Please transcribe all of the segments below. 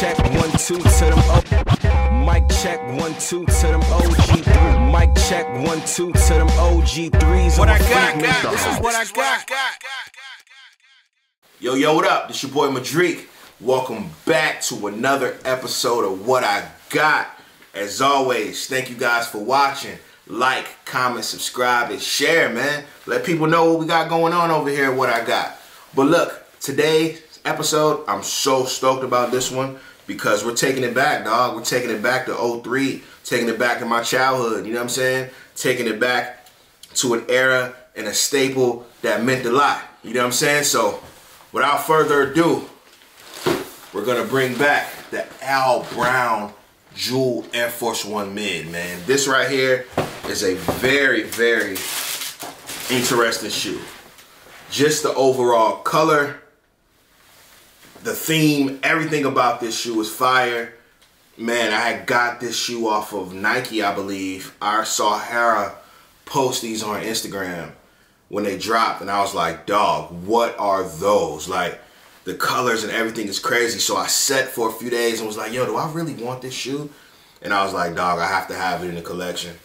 check one two to them O. Mic check one two to them OG. Mic check one two to them OG threes. What I got, got. This is what I got. Yo, yo, what up? This your boy MaDrique. Welcome back to another episode of What I Got. As always, thank you guys for watching. Like, comment, subscribe, and share, man. Let people know what we got going on over here What I Got. But look, today's episode, I'm so stoked about this one because we're taking it back, dog. We're taking it back to 03, taking it back to my childhood, you know what I'm saying? Taking it back to an era and a staple that meant a lot, you know what I'm saying? So, without further ado, we're gonna bring back the Ale Brown Jewel Air Force One mid, man. This right here is a very, very interesting shoe. Just the overall color, the theme, everything about this shoe is fire. Man, I got this shoe off of Nike, I believe. I saw Hara post these on Instagram when they dropped, and I was like, dog, what are those? Like, the colors and everything is crazy. So I set for a few days and was like, yo, do I really want this shoe? And I was like, dog, I have to have it in the collection.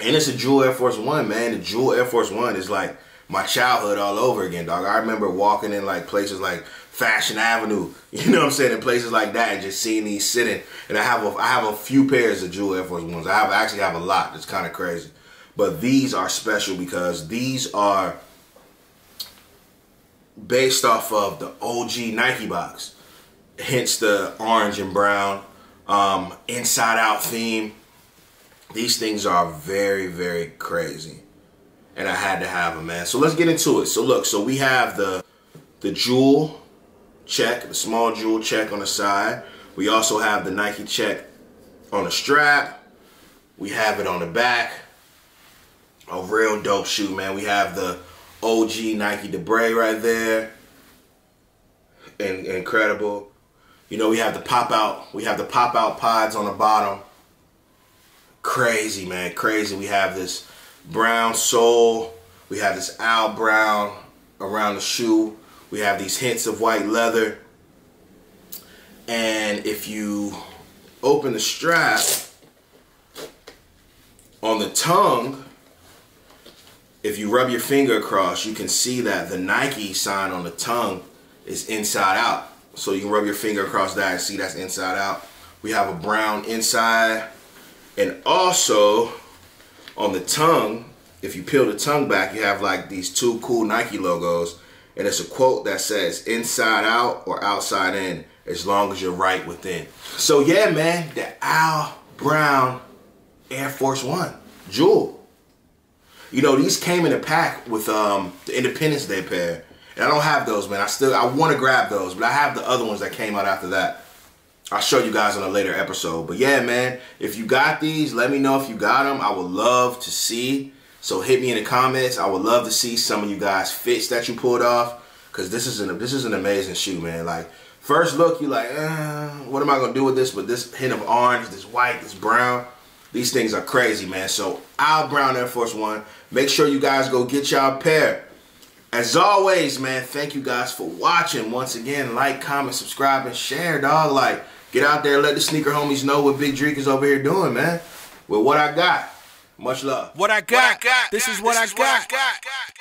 And it's a Jewel Air Force One, man. The Jewel Air Force One is like my childhood all over again, dog. I remember walking in like places like Fashion Avenue, you know what I'm saying, in places like that, and just seeing these sitting. And I have a I have a few pairs of Jewel Air Force Ones. I have I actually have a lot. It's kind of crazy, but these are special because these are based off of the OG Nike box. Hence the orange and brown um, inside out theme. These things are very, very crazy. And I had to have them, man. So let's get into it. So look, so we have the the jewel check, the small jewel check on the side. We also have the Nike check on the strap. We have it on the back. A real dope shoe, man. We have the OG Nike Deubré right there. Incredible. You know, we have the pop out. We have the pop out pods on the bottom. Crazy, man. Crazy. We have this brown sole. We have this Ale Brown around the shoe. We have these hints of white leather. And if you open the strap on the tongue, if you rub your finger across, you can see that the Nike sign on the tongue is inside out. So you can rub your finger across that and see that's inside out. We have a brown inside. And also on the tongue, if you peel the tongue back, you have like these two cool Nike logos. And it's a quote that says inside out or outside in as long as you're right within. So yeah, man, the Ale Brown Air Force One, Jewel. You know, these came in a pack with um, the Independence Day pair. And I don't have those, man. I still, I want to grab those, but I have the other ones that came out after that. I'll show you guys on a later episode. But yeah, man, if you got these, let me know if you got them. I would love to see. So hit me in the comments. I would love to see some of you guys fits that you pulled off. Cause this is an this is an amazing shoe, man. Like first look, you like, uh, what am I gonna do with this? But this hint of orange, this white, this brown, these things are crazy, man. So Ale Brown Air Force One. Make sure you guys go get y'all pair. As always, man, thank you guys for watching. Once again, like, comment, subscribe, and share, dog. Like, get out there, let the sneaker homies know what Big Dreek is over here doing, man. With what I got. Much love. What I got, got this is what I got.